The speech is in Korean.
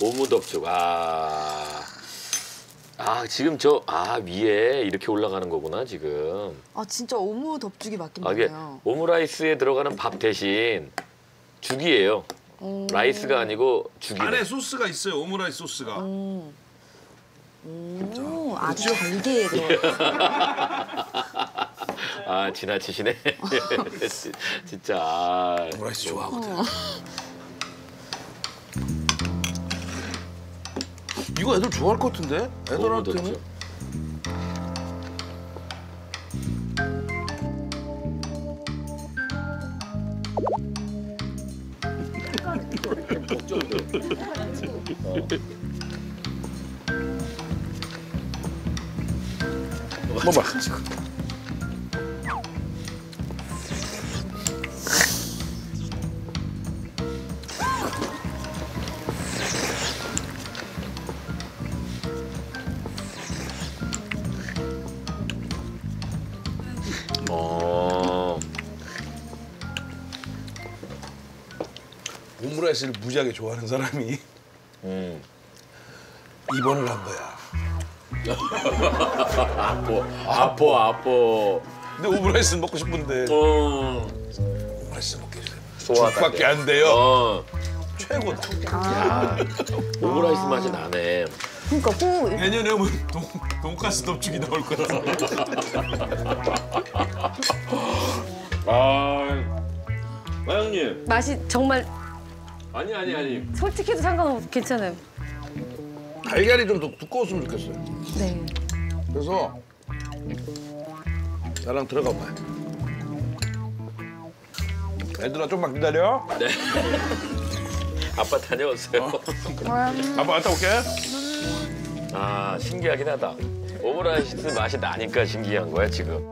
오므덮죽. 아. 아, 지금 저, 아, 위에 이렇게 올라가는 거구나, 지금. 아 진짜 오므덮죽이 맞긴 아, 이게 맞네요. 오므라이스에 들어가는 밥 대신 죽이에요. 음. 라이스가 아니고 죽이네. 안에 소스가 있어요. 오므라이스 소스가. 음. 오, 아주 잘게 들어. 아, 지나치시네. 진짜. 아. 오므라이스 좋아하거든. 이거 애들 좋아할 것 같은데? 애들한테는? 오무덥죽. 봐 어. 오므라이스를 무지하게 좋아하는 사람이 음. 입원을 한 거야. 아포, 아포, 아포. 근데 오므라이스 먹고 싶은데 어. 오므라이스 먹게 해주세요. 돼. 안 돼요. 어. 최고다. 야, 오므라이스 맛이 나네. 그러니까 꼭 내년에 오면 돈, 돈가스 덮죽이 나올 거야. 아, 사장님. 맛이 정말 아니 아니 아니. 솔직해도 상관없 괜찮아요. 달걀이 좀 더 두꺼웠으면 좋겠어요. 네. 그래서 나랑 들어가 봐. 애들아 좀만 기다려. 아빠 다녀왔어요. 아빠 갔다 올게. 아 신기하긴 하다. 오므라이스 맛이 나니까 신기한 거야 지금.